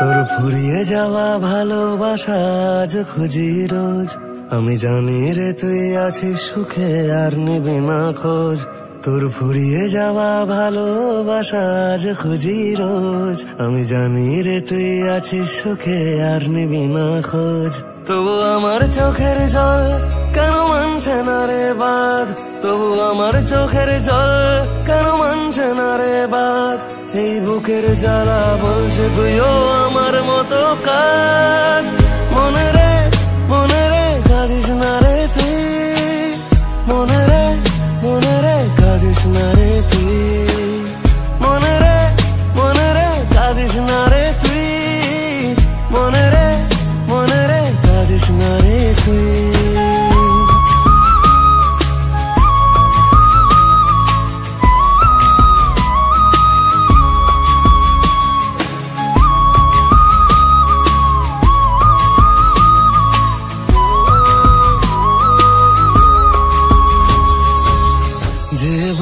তোর ফুরিয়ে যাওয়া ভালোবাসা আজ খুঁজি রোজ। আমি জানি রে তুই আছিস সুখে আর নিবি না খোঁজ। তোর ফুরিয়ে যাওয়া ভালোবাসা আজ খুঁজি রোজ। আমি জানি রে তুই আছিস সুখে আর নিবি না খোঁজ। তবু আমার চোখের জল কেন মানছে না রে বাদ তবু আমার চোখের জল কেন মানছে না রে বাদ এই বুকের জ্বালা বলছে তুইও আমার মতো কাজ মনে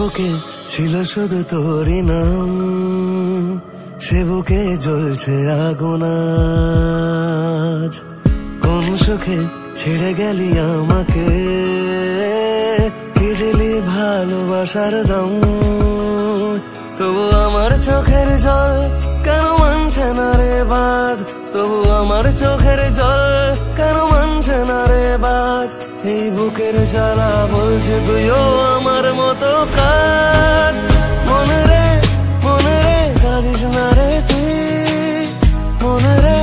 বুকে ছিল শুধু তোরই নাম। সে বুকে জ্বলছে আগুন। কোন সুখে ছেড়ে গেলি আমাকে। কি দিলি ভালোবাসার দম? তবু আমার চোখের জল কেন মানছে না রে বাদ? তবু আমার চোখের জল কেন মানছে না রে বাদ? এই বুকের জ্বালা বলছে, তুইও আমার মতো কাজ মনে রে মনে রে, কাঁদিস না রে তুই। মনে রে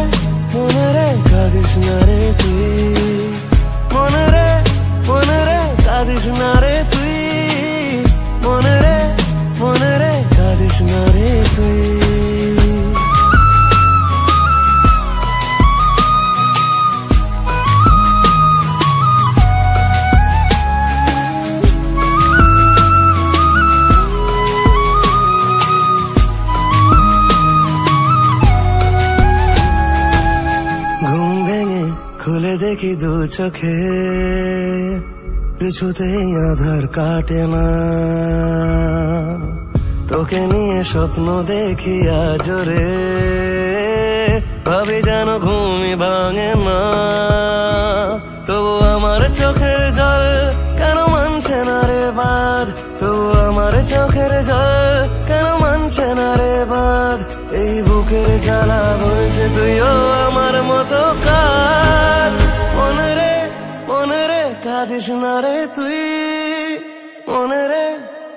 মনে রে, কাঁদিস না রে তুই। মনে রে মনে রে, কাঁদিস না দেখি দু চোখে? কিছুতেই আধার কাটে না। তোকে নিয়ে স্বপ্ন দেখি আজরে ভাবি যেন ঘুমি ভাঙে না। তবু আমার চোখের জল কেন মানছে না রে বাদ তবু আমার চোখের জল কেন মানছে না রে বাদ এই বুকের জ্বালা বলছে তুইও আমার মতো রে কাঁদিস না রে তুই। মনে রে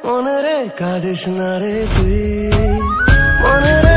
মনে রে কাঁদিস না রে তুই। মনে রে